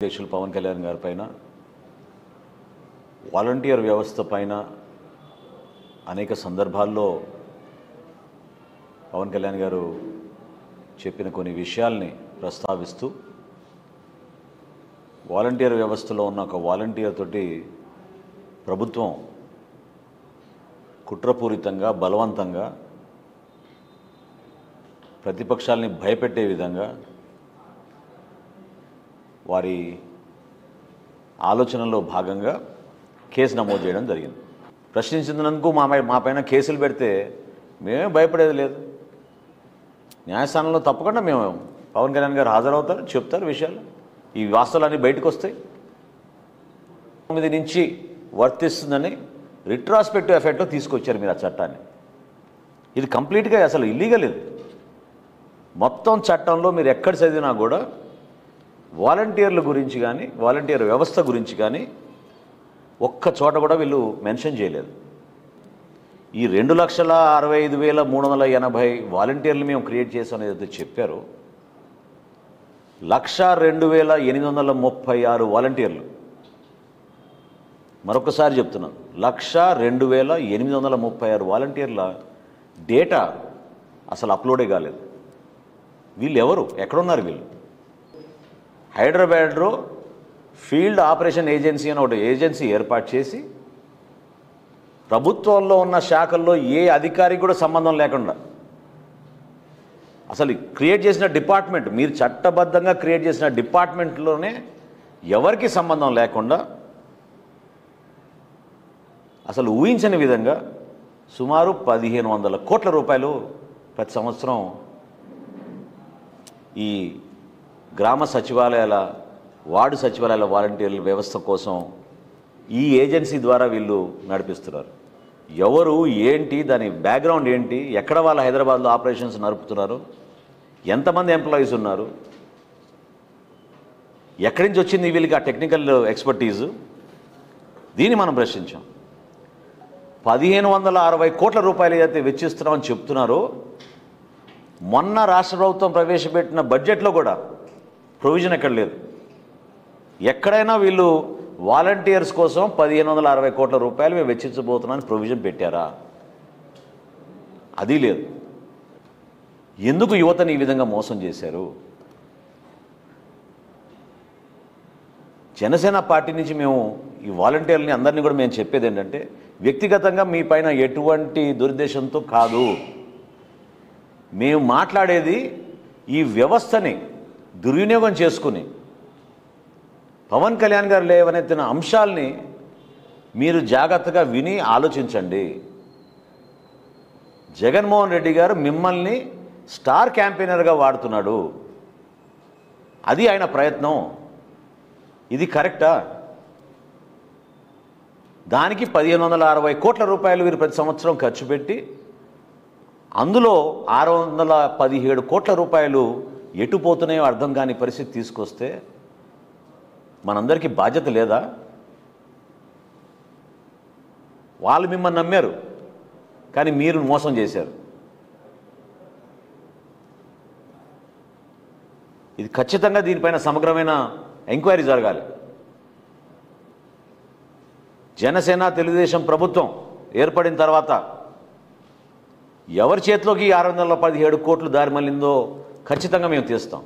అధ్యక్షులు పవన్ కళ్యాణ్ గారి పైన వాలంటీర్ వ్యవస్థ పైన అనేక సందర్భాల్లో పవన్ కళ్యాణ్ గారు చెప్పిన కొన్ని విషయాల్ని ప్రస్తావిస్తూ వాలంటీర్ వ్యవస్థలో ఉన్న ఒక వాలంటీర్ తోటి ప్రభుత్వం కుట్రపూరితంగా బలవంతంగా ప్రతిపక్షాల్ని భయపెట్టే విధంగా వారి ఆలోచనలో భాగంగా కేసు నమోదు చేయడం జరిగింది. ప్రశ్నించినందుకు మా పై- మా పైన కేసులు పెడితే మేమే భయపడేది లేదు. న్యాయస్థానంలో తప్పకుండా మేము పవన్ కళ్యాణ్ గారు హాజరవుతారు చెప్తారు విషయాలు. ఈ వాస్తవాలన్నీ బయటకు వస్తాయి తొమ్మిది నుంచి వర్తిస్తుందని రిట్రాస్పెక్టివ్ ఎఫెక్ట్లో తీసుకొచ్చారు మీరు ఆ చట్టాన్ని. ఇది కంప్లీట్గా అసలు ఇల్లీగల్ ఇది. మొత్తం చట్టంలో మీరు ఎక్కడ చదివినా కూడా వాలంటీర్ల గురించి కానీ వాలంటీర్ వ్యవస్థ గురించి కానీ ఒక్క చోట కూడా వీళ్ళు మెన్షన్ చేయలేదు. ఈ రెండు లక్షల అరవై ఐదు వేల మూడు వందల ఎనభై వాలంటీర్లు మేము క్రియేట్ చేసాం ఏదైతే చెప్పారో. లక్ష రెండు వేల ఎనిమిది వందల ముప్పై ఆరు వాలంటీర్లు. మరొకసారి చెప్తున్నాను లక్ష రెండు వేల ఎనిమిది వందల ముప్పై ఆరు వాలంటీర్ల డేటా అసలు అప్లోడే కాలేదు. వీళ్ళు ఎవరు? ఎక్కడున్నారు వీళ్ళు? హైదరాబాద్లో ఫీల్డ్ ఆపరేషన్ ఏజెన్సీ అని ఒకటి ఏజెన్సీ ఏర్పాటు చేసి ప్రభుత్వంలో ఉన్న శాఖల్లో ఏ అధికారికి కూడా సంబంధం లేకుండా అసలు క్రియేట్ చేసిన డిపార్ట్మెంట్ మీరు చట్టబద్ధంగా క్రియేట్ చేసిన డిపార్ట్మెంట్లోనే ఎవరికి సంబంధం లేకుండా అసలు ఊహించని విధంగా సుమారు పదిహేను వందల కోట్ల రూపాయలు ప్రతి సంవత్సరం ఈ గ్రామ సచివాలయాల వార్డు సచివాలయాల వాలంటీర్ల వ్యవస్థ కోసం ఈ ఏజెన్సీ ద్వారా వీళ్ళు నడిపిస్తున్నారు. ఎవరు ఏంటి దాని బ్యాక్గ్రౌండ్ ఏంటి ఎక్కడ వాళ్ళ హైదరాబాద్లో ఆపరేషన్స్ నడుపుతున్నారు ఎంతమంది ఎంప్లాయీస్ ఉన్నారు ఎక్కడి నుంచి వచ్చింది వీళ్ళకి ఆ టెక్నికల్ ఎక్స్పర్టీజు దీన్ని మనం ప్రశ్నించాం. పదిహేను వందల అరవై కోట్ల రూపాయలు ఏదైతే వెచ్చిస్తున్నామని చెప్తున్నారో మొన్న రాష్ట్ర ప్రభుత్వం ప్రవేశపెట్టిన బడ్జెట్లో కూడా ప్రొవిజన్ ఎక్కడ లేదు. ఎక్కడైనా వీళ్ళు వాలంటీర్స్ కోసం పదిహేను వందల అరవై కోట్ల రూపాయలు మేము వెచ్చించబోతున్నామని ప్రొవిజన్ పెట్టారా? అది లేదు. ఎందుకు యువతని ఈ విధంగా మోసం చేశారు? జనసేన పార్టీ నుంచి మేము ఈ వాలంటీర్లని అందరినీ కూడా మేము చెప్పేది ఏంటంటే వ్యక్తిగతంగా మీ పైన ఎటువంటి దురుద్దేశంతో కాదు. మేము మాట్లాడేది ఈ వ్యవస్థని దుర్వినియోగం చేసుకుని పవన్ కళ్యాణ్ గారు లేవనెత్తిన అంశాల్ని మీరు జాగ్రత్తగా విని ఆలోచించండి. జగన్మోహన్ రెడ్డి గారు మిమ్మల్ని స్టార్ క్యాంపెయినర్గా వాడుతున్నాడు. అది ఆయన ప్రయత్నం. ఇది కరెక్టా? దానికి పదిహేను వందల అరవై కోట్ల రూపాయలు వీరు ప్రతి సంవత్సరం ఖర్చు పెట్టి అందులో ఆరు వందల పదిహేడు కోట్ల రూపాయలు ఎటు పోతున్నాయో అర్థం కాని పరిస్థితి తీసుకొస్తే మనందరికీ బాధ్యత లేదా? వాళ్ళు మిమ్మల్ని నమ్మారు కానీ మీరు మోసం చేశారు. ఇది ఖచ్చితంగా దీనిపైన సమగ్రమైన ఎంక్వైరీ జరగాలి. జనసేన తెలుగుదేశం ప్రభుత్వం ఏర్పడిన తర్వాత ఎవరి చేతిలోకి ఆరు వందల పదిహేడు కోట్లు దారి మళ్ళిందో ఖచ్చితంగా మేము తీస్తాం